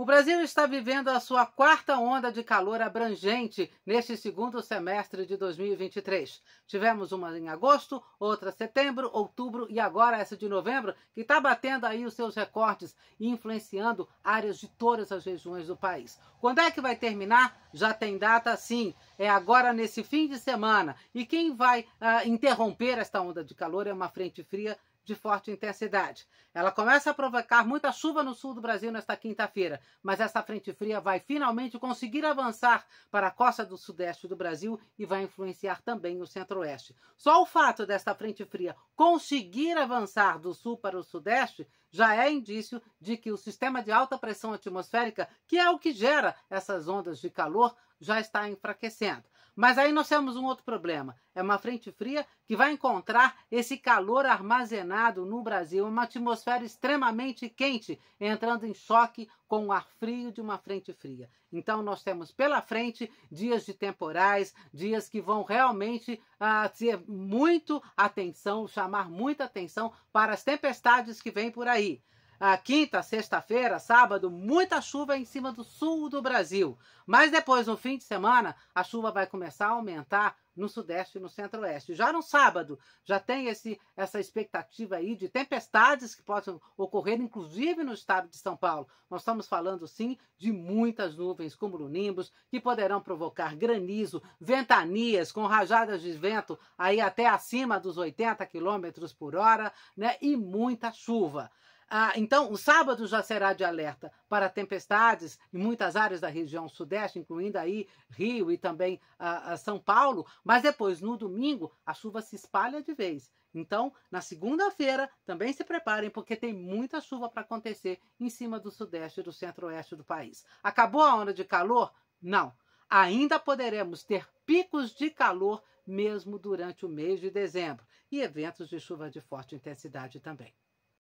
O Brasil está vivendo a sua quarta onda de calor abrangente neste segundo semestre de 2023. Tivemos uma em agosto, outra setembro, outubro e agora essa de novembro, que está batendo aí os seus recordes e influenciando áreas de todas as regiões do país. Quando é que vai terminar? Já tem data sim. É agora nesse fim de semana. E quem vai uh, interromper esta onda de calor é uma frente fria de forte intensidade. Ela começa a provocar muita chuva no sul do Brasil nesta quinta-feira, mas essa frente fria vai finalmente conseguir avançar para a costa do sudeste do Brasil e vai influenciar também o centro-oeste. Só o fato desta frente fria conseguir avançar do sul para o sudeste já é indício de que o sistema de alta pressão atmosférica, que é o que gera essas ondas de calor, já está enfraquecendo. Mas aí nós temos um outro problema. É uma frente fria que vai encontrar esse calor armazenado no Brasil, uma atmosfera extremamente quente, entrando em choque com o ar frio de uma frente fria. Então nós temos pela frente dias de temporais, dias que vão realmente ter muito atenção, chamar muita atenção para as tempestades que vêm por aí a quinta, sexta-feira, sábado, muita chuva em cima do sul do Brasil. Mas depois, no fim de semana, a chuva vai começar a aumentar no sudeste e no centro-oeste. Já no sábado, já tem esse, essa expectativa aí de tempestades que possam ocorrer, inclusive no estado de São Paulo. Nós estamos falando, sim, de muitas nuvens cumulonimbus que poderão provocar granizo, ventanias com rajadas de vento aí até acima dos 80 quilômetros por hora, né? E muita chuva. Ah, então, o sábado já será de alerta para tempestades em muitas áreas da região sudeste, incluindo aí Rio e também ah, São Paulo, mas depois, no domingo, a chuva se espalha de vez. Então, na segunda-feira, também se preparem, porque tem muita chuva para acontecer em cima do sudeste e do centro-oeste do país. Acabou a onda de calor? Não. Ainda poderemos ter picos de calor mesmo durante o mês de dezembro e eventos de chuva de forte intensidade também.